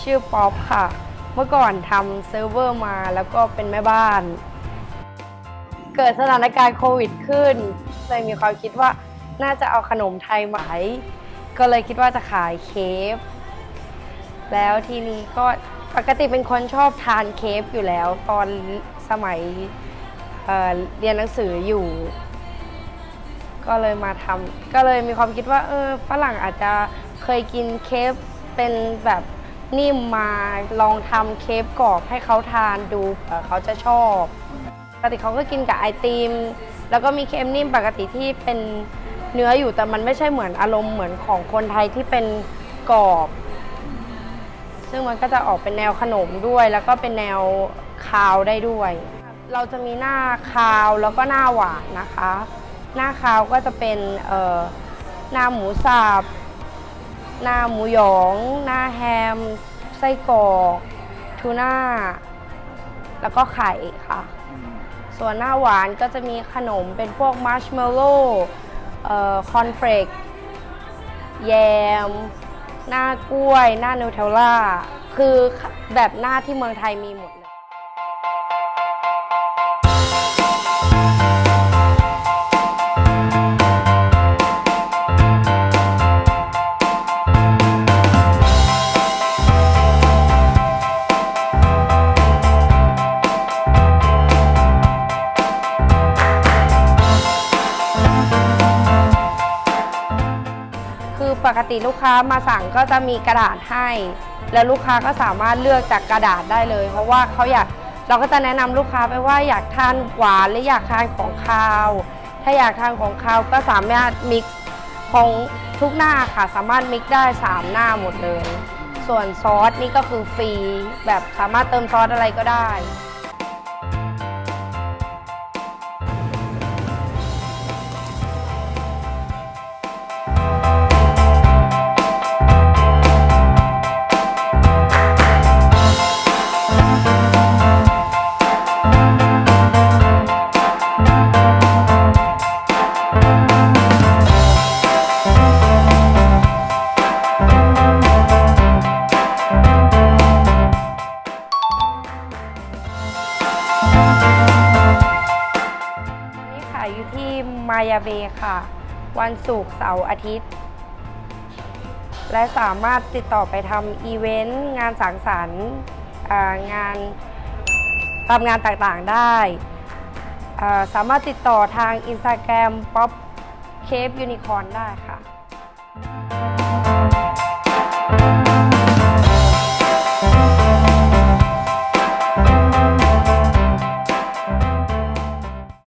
ชื่อป๊อปค่ะ เมื่อก่อนทำเซิร์ฟเวอร์มาแล้วก็เป็นแม่บ้าน เกิดสถานการณ์โควิดขึ้นเลยมีความคิดว่าน่าจะเอาขนมไทยมาขายก็เลยคิดว่าจะขายเครปแล้วทีนี้ก็ปกติเป็นคนชอบทานเครปอยู่แล้วตอนสมัยเเรียนหนังสืออยู่ ก็เลยมาทำก็เลยมีความคิดว่าเออฝรั่งอาจจะเคยกินเคฟ เป็นแบบนิ่มมาลองทำเคฟกรอบให้เขาทานดูเผื่อเขาจะชอบปกติเขาก็กินกับไอติมแล้วก็มีเค็มนิ่มปกติที่เป็นเนื้ออยู่แต่มันไม่ใช่เหมือนอารมณ์เหมือนของคนไทยที่เป็นกรอบ ซึ่งมันก็จะออกเป็นแนวขนมด้วย แล้วก็เป็นแนวคาวได้ด้วย เราจะมีหน้าคาวแล้วก็หน้าหวานนะคะ หน้าคาวก็จะเป็นเอ่อหน้าหมูสับ หน้าหมูหยอง หน้าแฮม ไส้กรอกทูน่า แล้วก็ไข่ค่ะ ส่วนหน้าหวานก็จะมีขนมเป็นพวกมัชเมลโล่คอนเฟลกแยม หน้ากล้วย หน้า Nutella คือแบบหน้าที่เมืองไทยมีหมด กติลูกค้ามาสั่งก็จะมีกระดาษให้ แล้วลูกค้าก็สามารถเลือกจากกระดาษได้เลย เพราะว่าเขาอยากเราก็จะแนะนำลูกค้าไปว่าอยากทานหวานหรืออยากทานของคาว ถ้าอยากทานของคาวก็สามารถมิกของทุกหน้าค่ะ สามารถมิกได้ 3 หน้าหมดเลย ส่วนซอสนี่ก็คือฟรีแบบสามารถเติมซอสอะไรก็ได้ อยู่ที่มายาเบค่ะ วันศุกร์เสาร์อาทิตย์ และสามารถติดต่อไปทำอีเวนต์ งานสังสรรค์งานตามงานต่างๆได้ สามารถติดต่อทาง Instagram ป๊อบเครปยูนิคอร์นได้ค่ะ